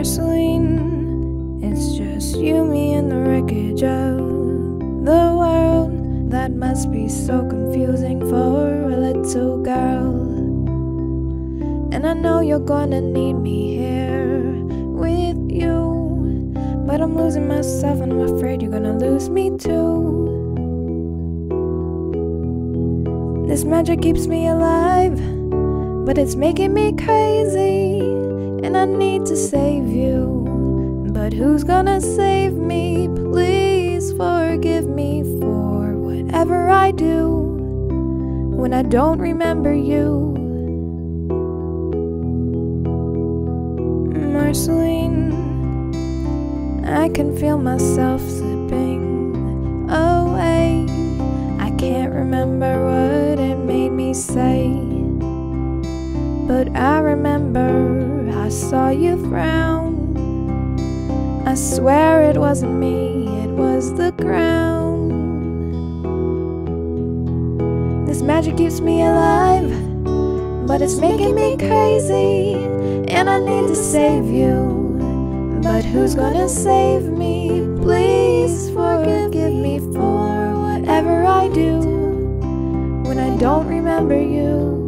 It's just you, me, and the wreckage of the world. That must be so confusing for a little girl. And I know you're gonna need me here with you. But I'm losing myself, and I'm afraid you're gonna lose me too. This magic keeps me alive, but it's making me crazy. And I need to save you. But who's gonna save me? Please forgive me for whatever I do when I don't remember you. Marceline, I can feel myself slipping away. I can't remember what it made me say, but I remember I saw you frown. I swear it wasn't me, it was the crown. This magic keeps me alive, but it's making me crazy. And I need to save you. But who's gonna save me? Please forgive me for whatever I do when I don't remember you.